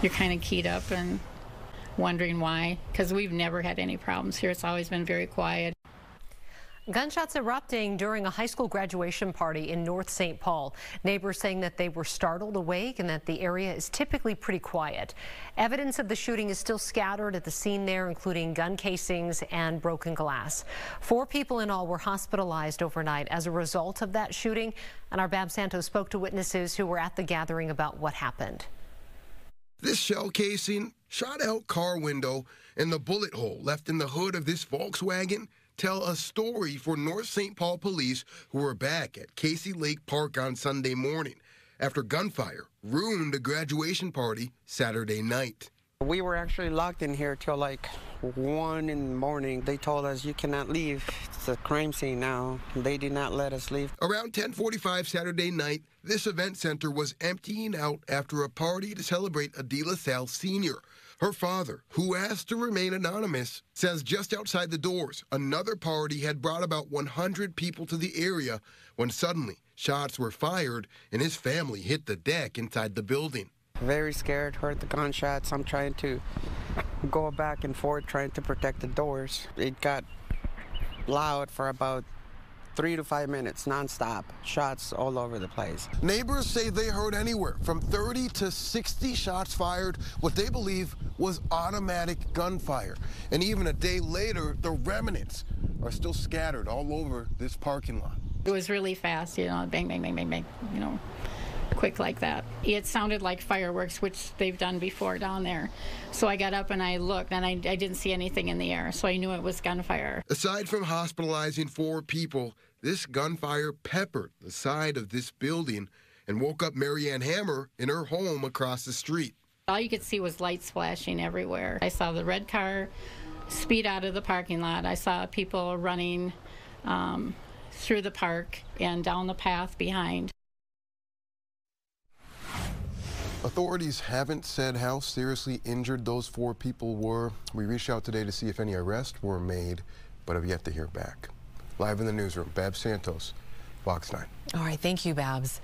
You're kind of keyed up and wondering why, because we've never had any problems here. It's always been very quiet. Gunshots erupting during a high school graduation party in North St. Paul. Neighbors saying that they were startled awake and that the area is typically pretty quiet. Evidence of the shooting is still scattered at the scene there, including gun casings and broken glass. Four people in all were hospitalized overnight as a result of that shooting. And our Babs Santos spoke to witnesses who were at the gathering about what happened. This shell casing, shot out car window, and the bullet hole left in the hood of this Volkswagen tell a story for North St. Paul police who were back at Casey Lake Park on Sunday morning after gunfire ruined a graduation party Saturday night. We were actually locked in here till like 1 in the morning. They told us you cannot leave. It's a crime scene now. They did not let us leave. Around 1045 Saturday night, this event center was emptying out after a party to celebrate Adila Sal Sr., her father, who asked to remain anonymous, says just outside the doors, another party had brought about 100 people to the area when suddenly shots were fired and his family hit the deck inside the building. Very scared, heard the gunshots. I'm trying to go back and forth, trying to protect the doors. It got loud for about three to five minutes nonstop, shots all over the place. Neighbors say they heard anywhere from 30 to 60 shots fired, what they believe was automatic gunfire. And even a day later, the remnants are still scattered all over this parking lot. It was really fast, you know, bang, bang, bang, bang, bang, you know quick like that. It sounded like fireworks, which they've done before down there. So I got up and I looked, and I, I, didn't see anything in the air, so I knew it was gunfire. Aside from hospitalizing four people, this gunfire peppered the side of this building and woke up Marianne Hammer in her home across the street. All you could see was lights flashing everywhere. I saw the red car speed out of the parking lot. I saw people running um, through the park and down the path behind. Authorities haven't said how seriously injured those four people were. We reached out today to see if any arrests were made, but have yet to hear back. Live in the newsroom, Babs Santos, Fox 9. All right, thank you, Babs.